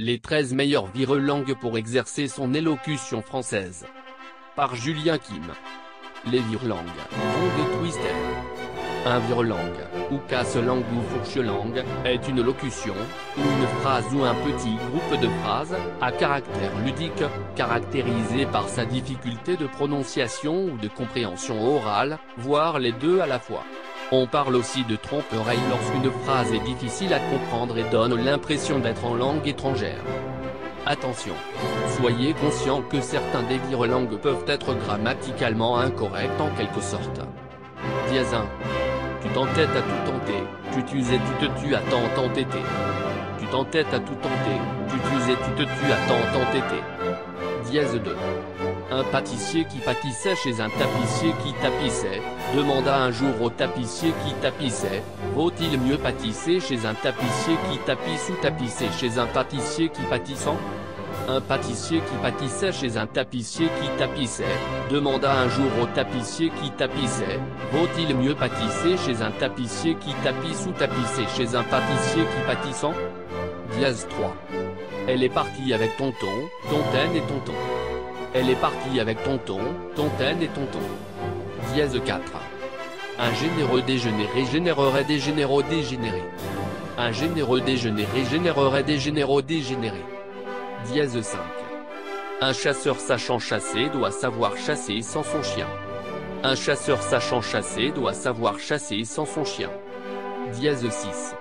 Les 13 meilleures virelangues pour exercer son élocution française. Par Julien Kim. Les virelangues, et twister. Un virelangue, ou casse-langue ou fourche-langue, est une locution, ou une phrase ou un petit groupe de phrases, à caractère ludique, caractérisé par sa difficulté de prononciation ou de compréhension orale, voire les deux à la fois. On parle aussi de trompe-oreille lorsqu'une phrase est difficile à comprendre et donne l'impression d'être en langue étrangère. Attention Soyez conscient que certains des langues peuvent être grammaticalement incorrects en quelque sorte. Dièse 1. Tu t'entêtes à tout tenter, tu tues et tu te tues à tant t'entêter. Tu t'entêtes à tout tenter, tu tues et tu te tues à tant t'entêter. Dièse 2. Un pâtissier qui pâtissait chez un tapissier qui tapissait, demanda un jour au tapissier qui tapissait, vaut-il mieux pâtisser chez un tapissier qui tapisse ou tapisser chez un pâtissier qui pâtissant? Un pâtissier qui pâtissait chez un tapissier qui tapissait, demanda un jour au tapissier qui tapissait, vaut-il mieux pâtisser chez un tapissier qui tapisse ou tapisser chez un pâtissier qui pâtissant? Dièse 3. Elle est partie avec tonton, tontaine et tonton. Elle est partie avec tonton, tontaine et tonton. Dièse 4. Un généreux déjeuner régénérerait des généraux dégénérés. Un généreux déjeuner régénérerait des généraux dégénérés. Dièse 5. Un chasseur sachant chasser doit savoir chasser sans son chien. Un chasseur sachant chasser doit savoir chasser sans son chien. Dièse 6.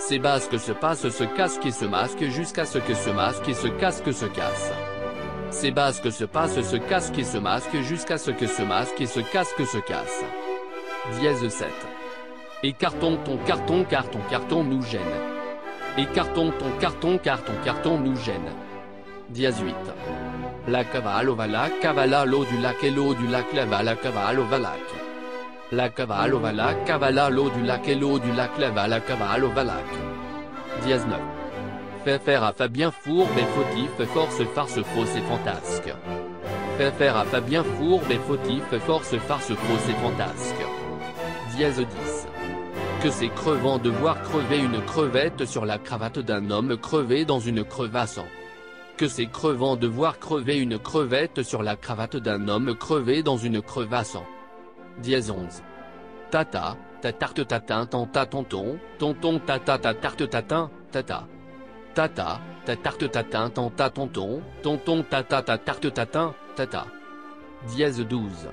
Ces basques se passent se casquent et se masquent jusqu'à ce que ce masque et ce casque se casse. Ces basques se passent se casquent et se masquent jusqu'à ce que ce masque et ce casque se casse. Dièse 7. Écartons ton carton car ton carton nous gêne. Écartons ton carton car ton carton nous gêne. Dièse 8. La cavale au valac cavala l'eau du lac et l'eau du lac lava la cavale au valac. La cavale au valac cavala l'eau du lac et l'eau du lac lava la cavale au valac. Dièse 9 faire à Fabien Fourbe et fautif force farce fausse et fantasque. Faire à Fabien Fourbe et fautif force farce fausse et fantasque. Dièse 10. Que c'est crevant de voir crever une crevette sur la cravate d'un homme crevé dans une crevasse. Que c'est crevant de voir crever une crevette sur la cravate d'un homme crevé dans une crevasse. Dièse 11. Tata, ta tarte tatin tanta tonton, tonton tata ta tarte tatin, tata. Tata, ta tarte tatin tanta tonton, tonton tata ta tarte tatin, tata. Dièse 12.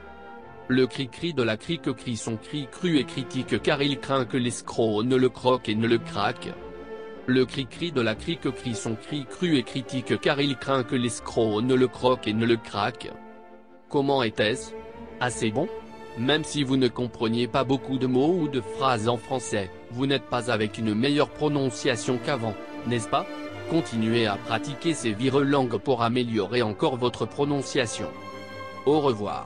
Le cri-cri de la crique crie son cri cru et critique car il craint que l'escroc ne le croque et ne le craque. Le cri-cri de la crique crie son cri cru et critique car il craint que l'escroc ne le croque et ne le craque. Comment était-ce? Assez bon? Même si vous ne compreniez pas beaucoup de mots ou de phrases en français, vous n'êtes pas avec une meilleure prononciation qu'avant n'est-ce pas? Continuez à pratiquer ces langues pour améliorer encore votre prononciation. Au revoir.